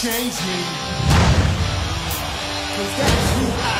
change me. Cause that's who I